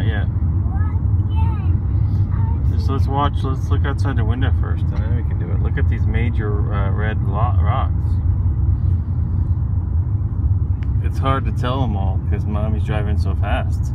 Not yet. Just let's watch. Let's look outside the window first, and then we can do it. Look at these major uh, red rocks. It's hard to tell them all because mommy's driving so fast.